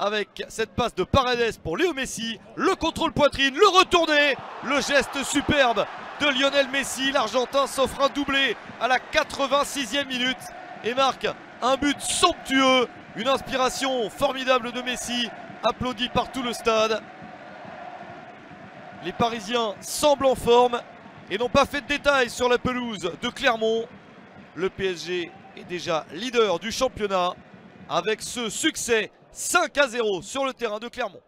avec cette passe de Paredes pour Léo Messi. Le contrôle poitrine, le retourné, le geste superbe de Lionel Messi. L'Argentin s'offre un doublé à la 86e minute et marque un but somptueux. Une inspiration formidable de Messi, applaudi par tout le stade. Les Parisiens semblent en forme et n'ont pas fait de détails sur la pelouse de Clermont. Le PSG est déjà leader du championnat avec ce succès 5 à 0 sur le terrain de Clermont.